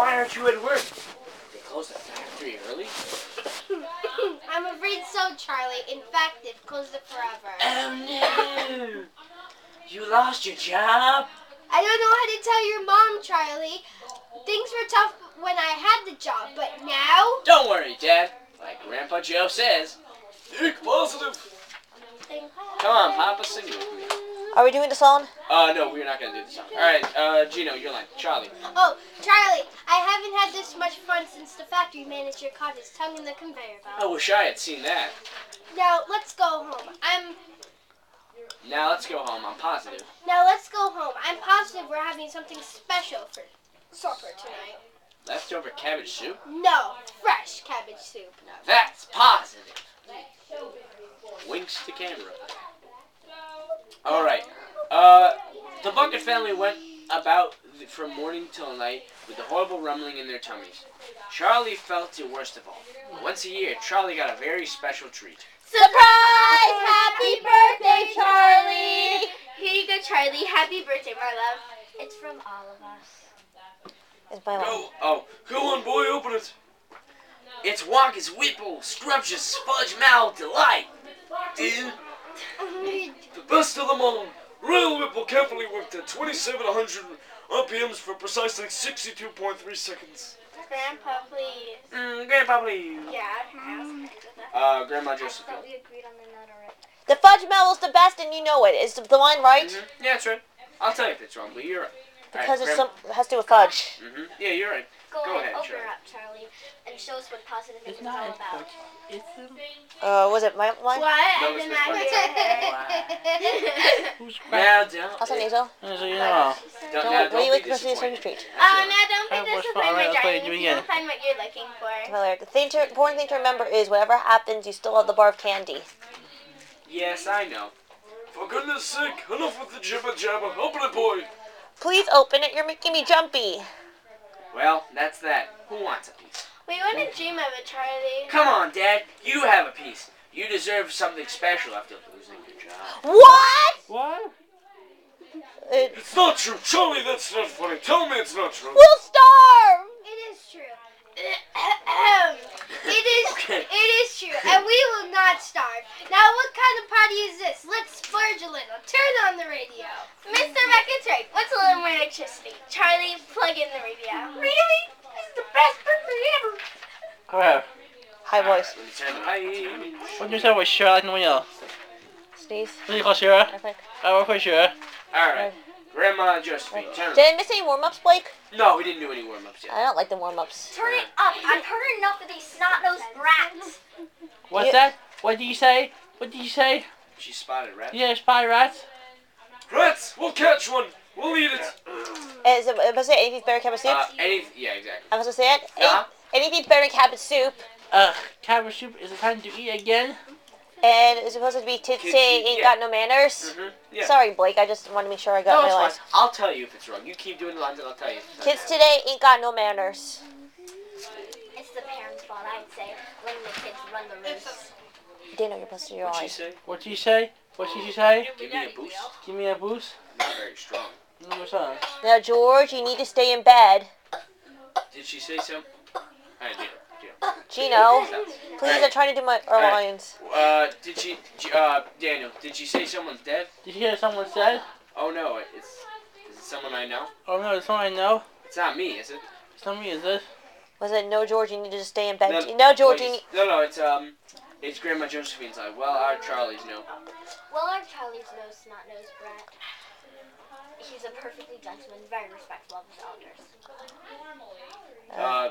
why aren't you at work? They closed the factory early? I'm afraid so, Charlie. In fact, they've closed it forever. Oh no! You lost your job? I don't know how to tell your mom, Charlie. Things were tough when I had the job, but now. Don't worry, Dad. Like Grandpa Joe says, think positive. Come on, Papa, sing it with me. Are we doing the song? Uh, no, we're not gonna do the song. All right, uh, Gino, your line. Charlie. Oh, Charlie, I haven't had this much fun since the factory manager caught his tongue in the conveyor belt. I wish I had seen that. Now let's go home. I'm Now let's go home. I'm positive. now let's go home. I'm positive we're having something special for supper tonight. Leftover cabbage soup. No, fresh cabbage soup. Now that's positive. Winks to camera. All right. Uh, the Bucket family went about from morning till night with a horrible rumbling in their tummies. Charlie felt it worst of all. Once a year, Charlie got a very special treat. Surprise! Happy birthday, Charlie! Here you go, Charlie. Happy birthday, my love. It's from all of us. It's my line. Go, oh, go on, boy, open it. It's Wonka's Whipple, scrumptious fudge mouth delight. Dude, the best of them all. Royal Whipple carefully whipped at 2700 RPMs for precisely 62.3 seconds. Grandpa, please. Mm, Grandpa, please. Yeah, I was Uh, Grandma Josephine. we agreed on the nut already. The fudge mello's the best, and you know it. Is the line right? Mhm. Yeah, that's right. I'll tell you if it's wrong, but you're right. Because it's some it has to do with fudge. hmm Yeah, you're right. Go, Go ahead, ahead, open Charlie. her up, Charlie, and show us what positive It's is all not about. fudge. It's a Uh, was it my line? What? No, and it's then the I who's Now, don't. Also, Nazo. So you know. Don't, Don't, now, what do don't you be like to the disappointed. treat? Oh, no, don't I be was disappointed, fine. my I'll play darling. it If again. find what you're looking for. Hilarious. The thing to, important thing to remember is whatever happens, you still have the bar of candy. Yes, I know. For goodness sake, enough with the jibber jabber. Open it, boy. Please open it. You're making me jumpy. Well, that's that. Who wants a piece? We want a dream of it, Charlie. Come on, Dad. You have a piece. You deserve something special after losing your job. What? What? It, It's not true, Charlie. That's not funny. Tell me it's not true. we'll starve. It is true. It is. Okay. It is true, and we will not starve. Now, what kind of party is this? Let's splurge a little. Turn on the radio. Mr. McIntyre. What's a little more electricity? Charlie, plug in the radio. Really? This is the best birthday ever. Crap. High voice. Let me turn the page. What you say was sure like no one else? Sneeze. What do you call sure? I think. I work for sure. All right. Grandma Josephine, turn. Did I miss any warm ups, Blake? No, we didn't do any warm ups yet. I don't like the warm ups. Turn it up. I've heard enough of these snot-nosed brats. What's Yeah. that? What did you say? What did you say? She spotted rat. Yeah, spy rats. Rats, we'll catch one. We'll eat it. Is it, was it anything's better than cabbage soup? Uh, any, yeah, exactly. I was gonna say it. Any- Uh-huh. anything's better than cabbage soup. Ugh, cabbage soup is the time to eat again. And it's supposed to be tits Kids say ain't yeah. got no manners. Mm-hmm. Yeah. Sorry, Blake. I just want to make sure I got No, my lines. fine. I'll tell you if it's wrong. You keep doing the lines and I'll tell you. if it's not Kids right. today ain't got no manners. It's the parents' fault, I'd say, letting the kids run the roost. Dano, you're supposed busting your What'd she say? What did you say? What did she say? Give me a boost. Give me a boost. Not very strong. No, what's up? Now, George, you need to stay in bed. Did she say so? Alright, Gino. Gino, Gino. please, I'm trying to do my our Alright. lines. Uh, did she, uh, Daniel, did she say someone's dead? Did you hear someone said? Oh no, it's, is it someone I know? Oh no, it's someone I know. It's not me, is it? It's not me, is it? Was it no, George? You need to just stay in bed. No, No, George, you need. No, no, it's, um, it's Grandma Josephine's line. Well, our Charlie's no. Well, our Charlie's no snot-nosed brat. He's a perfectly gentleman, very respectful of his elders. Uh,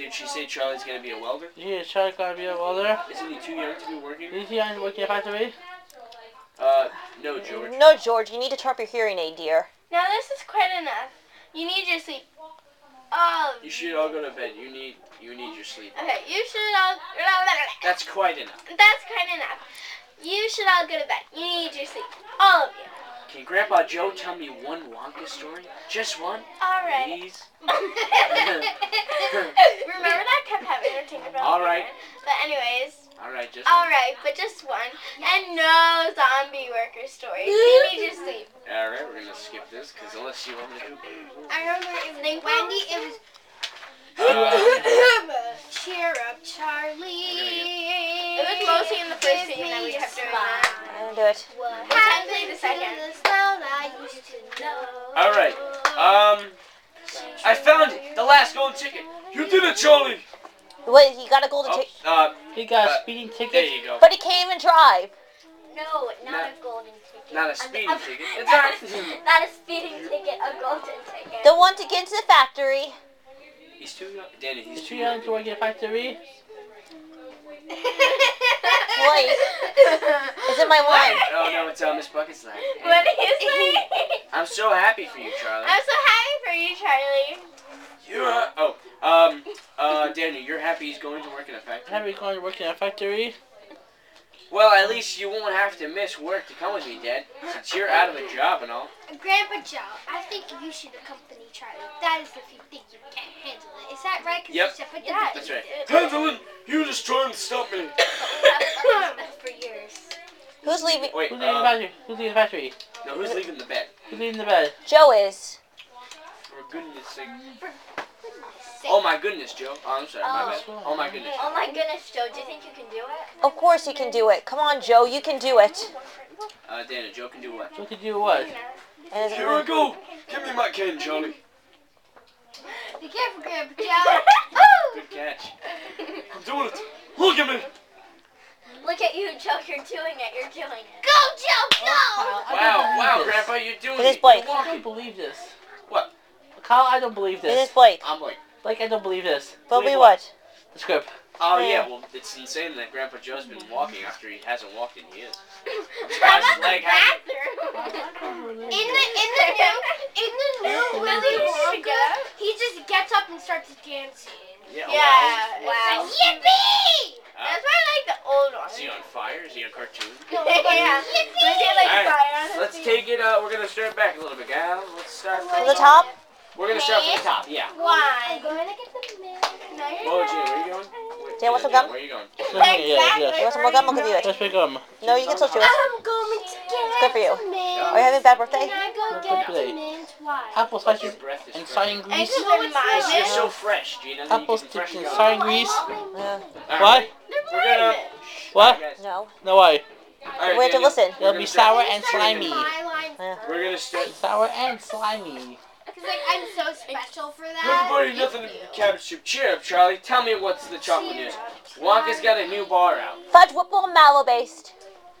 did she say Charlie's gonna be a welder? Did you hear Charlie gotta be a welder? Isn't he too young to be working? Is he hear I'm working at factory? Uh, no, George. No, George, you need to turn up your hearing aid, dear. Now, this is quite enough. You need your sleep. Oh, You should all go to bed. You need, you need your sleep. okay, you should all. That's quite enough. That's kind enough. You should all go to bed. You need your sleep. All of you. Can Grandpa Joe tell me one Wonka story? Just one? All right. Please? Remember that kept having to or Tinkerbell? All right. But anyways. All right, just All right, but just one. And no zombie worker story. Maybe just sleep. All right, we're going to skip this because unless you want me to do... I remember it was Wendy, it was... Uh, cheer up, Charlie the first Give scene and then we me a kept doing that. I didn't do it. What Time to happened the second. the smile I used to know? All right. Um, I found it. The last golden ticket. You did it, Charlie. Wait, he got a golden Oh, ticket. uh, He got a Uh, speeding there you go. But he can't even drive. No, not Not- a golden ticket. Not a I'm- speeding I'm- ticket. It's not. not a speeding ticket, a golden ticket. The one to get into the factory. He's too young. Danny, he's Is too she young young. to work at a factory? Wait, is it my line? Oh no, it's uh, Miss Bucket's line. What do you say? I'm so happy for you, Charlie. I'm so happy for you, Charlie. You're uh, oh um uh Danny, you're happy he's going to work in a factory. Have you going to work in a factory? Well, at least you won't have to miss work to come with me, Dad, since you're out of a job and all. Grandpa Joe, I think you should accompany Charlie. That is if you think you can't handle it. Is that right? 'Cause Yep. you said put the- Yeah, That's right. Pendleton, You're just trying to stop me. for years. Who's leaving? Wait, Who's leaving the uh, factory? Who's leaving the factory? no, who's leaving the bed? Who's leaving the bed? Joe is. For goodness sake. Oh my goodness, Joe. Oh, I'm sorry, my Oh. bad. Oh my goodness. Oh my goodness, Joe, do you think you can do it? Of course you can do it. Come on, Joe, you can do it. Uh, Dana, Joe can do what? So to do what? And Here I go. Give me my cane, Charlie. Be careful, Grandpa Joe. Good catch. I'm doing it. Look at me. Look at you, Joe, you're doing it, you're doing it. Go, Joe, go! Kyle, I Wow, wow, this. Grandpa, you're doing It is it. Blake. You're I walking. don't believe this. What? Kyle, I don't believe it is this. Blake. I'm like, Like, I don't believe this. But Believe we what? what? The script. oh Yeah. yeah, well, it's insane that Grandpa Joe's been walking after he hasn't walked in years. How His the leg bathroom? In the in the new in the new Willy Wonka, he just gets up and starts dancing. Yeah. Yeah. Wow. It's like, Yippee! Uh, That's why I like the old one. is he on fire? Is he a cartoon? yeah. Yippee! Does he like Alright, fire on Let's feet? take it. Uh, we're gonna start back a little bit, guys. Let's start from the top? We're gonna start from the top. Yeah. One. I'm going to get the milk. No, you're Whoa, not. Where are you going? Wait, Jay, want some gum? Where are you going? Yeah, yeah, You yeah. want some more gum? I'll give you it. Let's pick gum. No, you can still chew it. I'm going to get good for you. some milk. Are oh, you having a bad birthday? Can I go Good get birthday. some mint? Why? Apple Your slices breath is and fresh. soy I grease. just know it's my You're so fresh, Gina. that you Apple can sticks fresh and gum. soy grease. Yeah. Alright, What? We're gonna. What? Alright, guys. No. No way. Alright, We have to Daniel, listen. we're It'll gonna be start- sour and slimy. My line Yeah. We're gonna start. Sour and slimy. Cause like I'm so special for that. Everybody, nothing but cabbage soup. Cheer up, Charlie. Tell me what's the chocolate news. Wonka's got a new bar out. Fudge Whipple and Mallow based.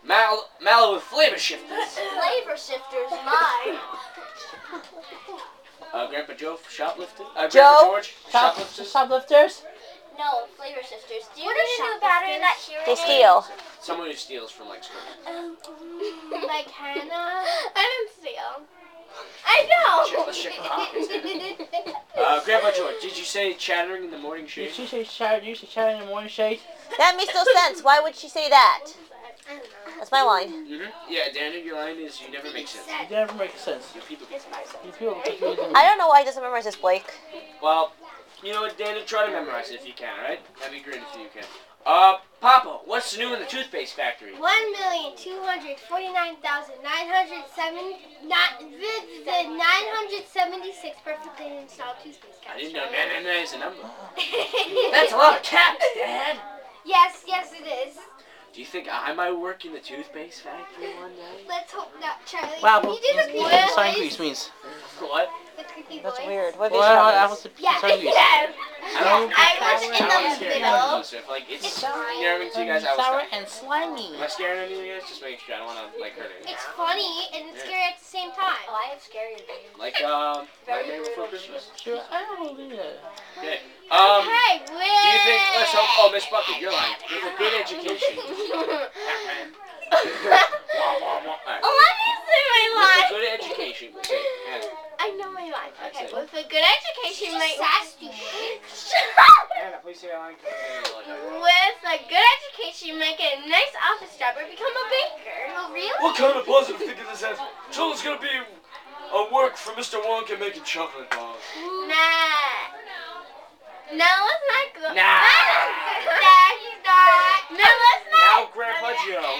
Mal- Mallow with flavor shifters. Flavor shifters, my. Uh, Grandpa Joe shoplifted. Uh, Grandpa Joe? George Shop, shoplifted. shoplifters? No, flavor shifters. Do you What need are a new battery in that hearing They aid? steal. Someone who steals from like schools. like Hannah. I didn't steal. I know. Check- let's check the pockets. Uh, Grandpa George, did you say chattering in the morning shade? Did she say shower? You say chattering in the morning shade? That makes no sense. Why would she say that? I don't know. That's my line. Mm-hmm. Yeah, Daniel, your line is you never make sense. You never make sense. You people. You people take me I don't know why he doesn't memorize this, Blake. Well, you know what, Daniel? Try to memorize it if you can, alright? That'd be great if you can. Uh, Papa, what's the new in the toothpaste factory? One million two hundred forty-nine thousand nine hundred seven not the nine hundred seventy-six perfectly installed toothpaste caps. I didn't know 99 is a number. That's a lot of caps, Dad. yes, yes, it is. Do you think I might work in the toothpaste factory one day? Let's hope not, Charlie. Wow, Can you do the creepy what soy voice? grease means? What? The creepy That's voice. weird. What Well, vision I is was this? the Yeah, yes. I don't. I was in I don't the scare middle. anyone, so if, like it's, It's you know what I mean to you guys. I was Sour and slimy. Am I scaring any of you guys? Just making sure I don't want to like hurt anyone. It's funny and it's Yeah. scary at the same time. Oh, I have scary dreams. Like um, Very Nightmare Before little Christmas. Sure, I don't believe it. Okay. Um, okay, do you think? Let's hope. Oh, Miss Bucket, your line. With a good education. Alright. Oh, let me say my With a line. good education. Okay. Hannah, I know my line. That's Okay, it. with a good education, my Hannah, please say with a good education, you might get a nice office job or become a baker. Oh, really? What kind of positive thinking is that? Children's gonna be a work for Mr. Wonka making chocolate bars. Nah. No, let's not go. Nah. Nah, he's not. No, let's Now. Grandpa Joe.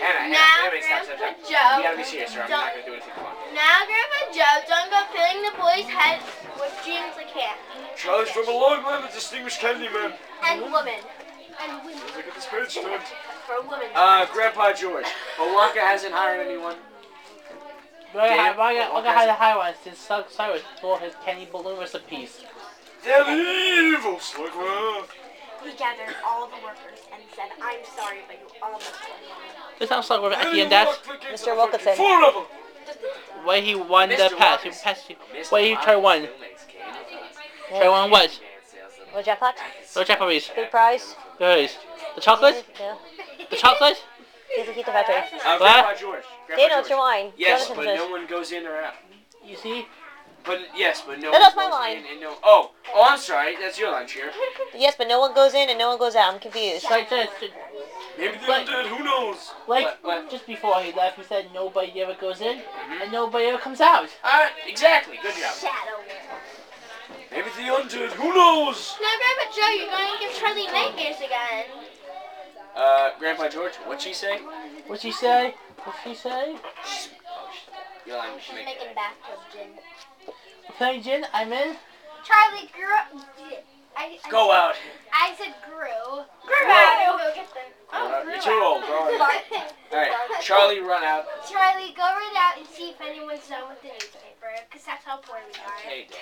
Hannah, Now, Hannah, wait, wait, stop, stop, Grandpa stop. Joe. You gotta be serious, or I'm not gonna do anything fun. Now, Grandpa Joe, don't go filling the boys' heads with dreams like candy. Charlie's from a long line of distinguished candy men. And woman. and women. Look at this page tag. For women. Uh, Grandpa George. But hasn't hired anyone. We're Damn, gonna, we're gonna, we're Wonka's- gonna the high ones to suck Cyrus for his candy balloon recipes. They're evil, Slugma. He gathered all the workers and said, I'm sorry, but you all must go This sounds like we're at the end that Mr. Wilkinson. Four of them. way he won the pass. He passed. Mr. Way he tried one. Watkins still. Try one what? What jackpot? No Japanese. Good prize. Guys, the chocolate. Yeah. The chocolate. Here's the key to factory. Uh, What? Grandpa George. Grandpa Daniel, it's George. your wine. Yes, Jonathan but fish. no one goes in or out. You see? But yes, but no. No, one that's my line. in and no. Oh, oh, I'm sorry. That's your line, Cheer. Yes, but no one goes in and no one goes out. I'm confused. Like just, Maybe they're But- dead. Who knows? like What- what? just before he left, he said nobody ever goes in Mhm. and nobody ever comes out. Alright, exactly. Good job. Shadow. Maybe the undead. Who knows? Now, Grandpa Joe, you're going to give Charlie nightmares again. Uh, Grandpa George, what'd she say? What'd she say? What'd she say? Your line. She's make making bathtub gin. We're playing gin. I'm in. Charlie grew. I, I, Go out. I said grew. Grew out. Go get them. Oh, uh, grow out. grew You're too old. Grow out. Alright, Charlie, run out. Charlie, go run out and see if anyone's done with the newspaper, because that's how poor we are. Okay, Dad.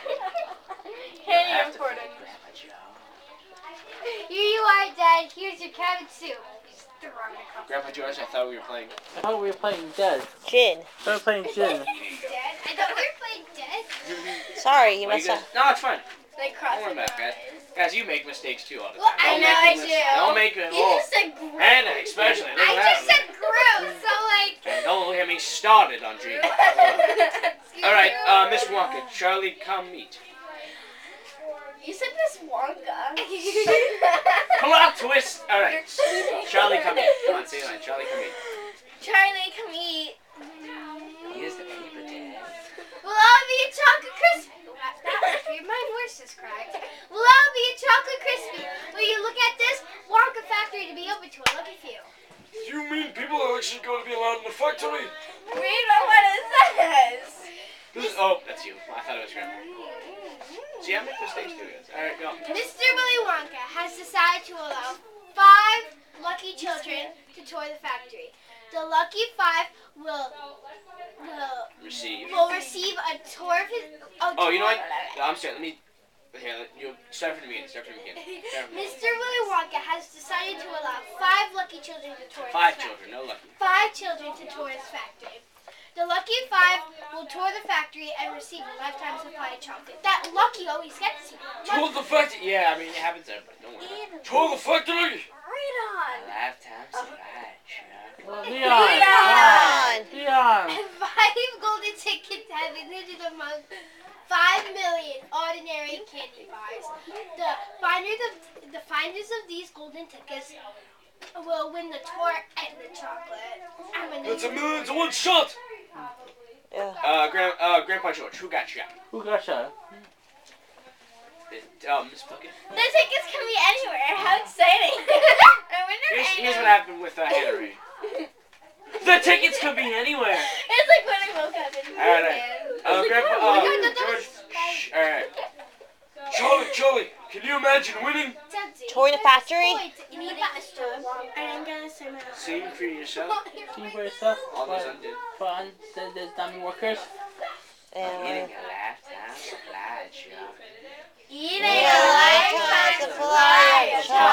Very Have to important. feed Grandpa Joe. Here you are, Dad. Here's your cabbage soup. Just throw it in the. Grandpa George, I thought we were playing. I thought we were playing dead. Gin. We were playing gin. Dad, I thought we were playing dead. Sorry, you What must you guys- have. No, it's fine. Like Don't worry about it, guys. Guys, you make mistakes too all the Well, time. I Don't know I mis- do. Don't make it. You Oh, just said grew. Hannah, especially. I just said grew, so like. And don't get me started on Gene. All right, uh, Miss Wonka, Charlie, come meet. You said Miss Wonka. Plot twist. All right, Charlie, come meet. Come on, say it. Charlie, come meet. Charlie, come eat. Here's the paper, Dad. Will I be a chocolate crispy? My voice is cracked. Will I be a chocolate crispy? Will you look at this Wonka factory to be open to a lucky few? You mean people are actually going to be allowed in the factory? Read what it says. Who's, oh, that's you. I thought it was Grandpa. See, I make mistakes too, guys. All right, go. Mr. Willy Wonka has decided to allow five lucky children to tour the factory. The lucky five will will Receive. will receive a tour of his. A Oh, you know tour- what? I'm sorry. Let me. Here, let, you start from the beginning. Start from the beginning. From the Mr. Willy Wonka has decided to allow five lucky children to tour Five his factory. children, no lucky. Five children to tour his factory. The lucky five will tour the factory and receive a lifetime supply of chocolate. That lucky always gets you. Tour the factory. Yeah, I mean it happens to everybody. Don't worry. Tour the factory. Read on. Lifetime supply, Chuck. Well, Leon! Leon. Leon. And five golden tickets have been hidden among five million ordinary candy bars. The finders of the finders of these golden tickets will win the tour and the chocolate. And when That's a million to one shot. Yeah. Uh, Grand, uh, Grandpa George, who got shot? Who got shot? It, um, Miss Bucket. The tickets can be anywhere. How exciting. I wonder Here's, if here's what happened with uh, Hannah Ray. The tickets could be anywhere. It's like when I woke up and All right, Uh, Grandpa, oh my uh, God, George. Shh, all right. Charlie, Charlie, can you imagine winning? Touring the factory? You need Mr. Wonka. I'm gonna say my Sing for yourself. See for yourself. All those Fun. undid. Fun. There's, there's dummy workers. And Eating a lifetime supply, Chuck. Eating a lifetime lifetime supply of chocolate.